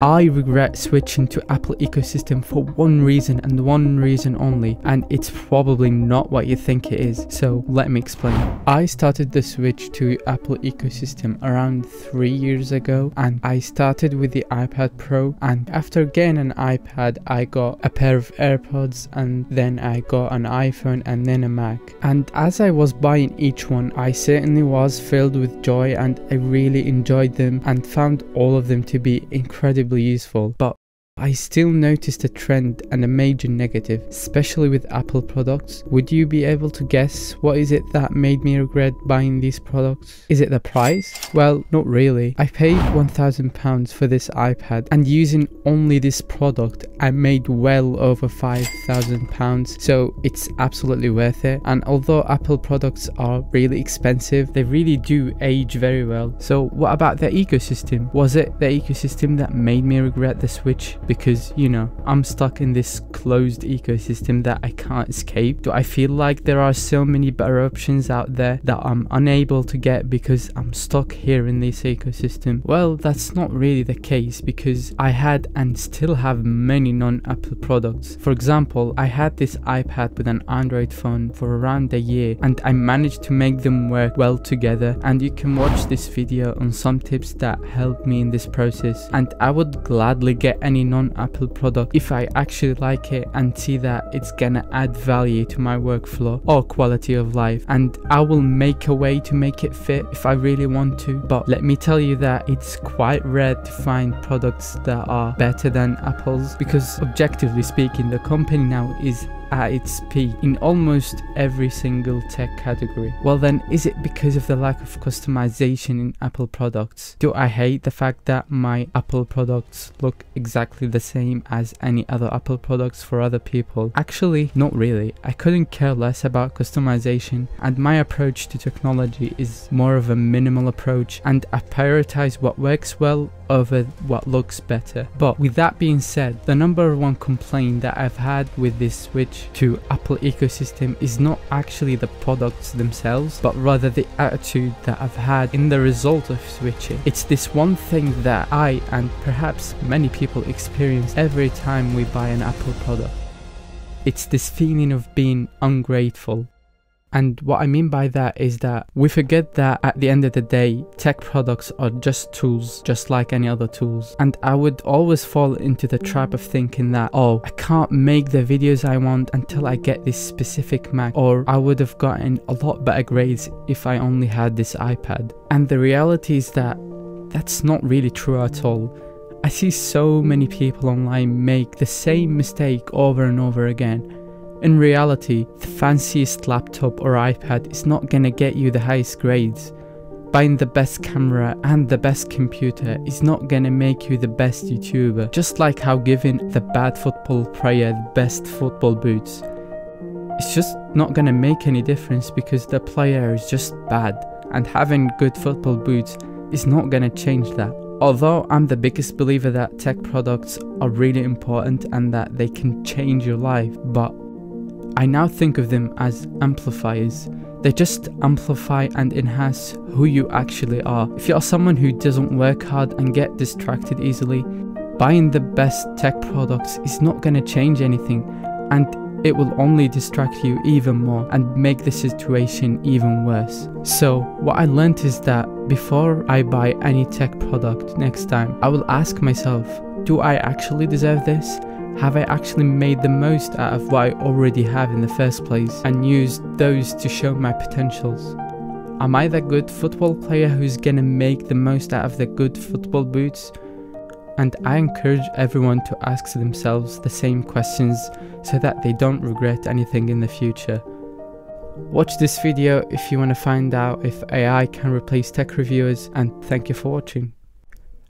I regret switching to Apple ecosystem for one reason and one reason only, and it's probably not what you think it is, so let me explain. I started the switch to Apple ecosystem around 3 years ago, and I started with the iPad Pro, and after getting an iPad, I got a pair of AirPods, and then I got an iPhone and then a Mac. And as I was buying each one, I certainly was filled with joy and I really enjoyed them and found all of them to be incredibly incredibly useful, but I still noticed a trend and a major negative, especially with Apple products. Would you be able to guess what is it that made me regret buying these products? Is it the price? Well, not really. I paid £1,000 for this iPad and using only this product, I made well over £5,000. So it's absolutely worth it. And although Apple products are really expensive, they really do age very well. So what about the ecosystem? Was it the ecosystem that made me regret the switch? Because, you know, I'm stuck in this closed ecosystem that I can't escape. Do I feel like there are so many better options out there that I'm unable to get because I'm stuck here in this ecosystem? Well, that's not really the case because I had and still have many non-Apple products. For example, I had this iPad with an Android phone for around a year and I managed to make them work well together and you can watch this video on some tips that helped me in this process and I would gladly get any non non-Apple product. If I actually like it and see that it's gonna add value to my workflow or quality of life and I will make a way to make it fit if I really want to. But let me tell you that it's quite rare to find products that are better than Apple's because objectively speaking the company now is at its peak in almost every single tech category. Well then, is it because of the lack of customization in Apple products? Do I hate the fact that my Apple products look exactly the same as any other Apple products for other people? Actually, not really. I couldn't care less about customization and my approach to technology is more of a minimal approach and I prioritize what works well over what looks better. But with that being said, the number one complaint that I've had with this switch to Apple ecosystem is not actually the products themselves, but rather the attitude that I've had in the result of switching. It's this one thing that I and perhaps many people experience every time we buy an Apple product. It's this feeling of being ungrateful and what I mean by that is that we forget that at the end of the day, tech products are just tools, just like any other tools. And I would always fall into the trap of thinking that, oh, I can't make the videos I want until I get this specific Mac, or I would have gotten a lot better grades if I only had this iPad. And the reality is that that's not really true at all. I see so many people online make the same mistake over and over again in reality, the fanciest laptop or iPad is not gonna get you the highest grades. Buying the best camera and the best computer is not gonna make you the best YouTuber, just like how giving the bad football player the best football boots. It's just not gonna make any difference because the player is just bad, and having good football boots is not gonna change that. Although I'm the biggest believer that tech products are really important and that they can change your life, but I now think of them as amplifiers. They just amplify and enhance who you actually are. If you are someone who doesn't work hard and get distracted easily, buying the best tech products is not going to change anything and it will only distract you even more and make the situation even worse. So, what I learned is that before I buy any tech product next time, I will ask myself, do I actually deserve this? Have I actually made the most out of what I already have in the first place and used those to show my potentials? Am I the good football player who's gonna make the most out of the good football boots? And I encourage everyone to ask themselves the same questions so that they don't regret anything in the future. Watch this video if you want to find out if AI can replace tech reviewers and thank you for watching.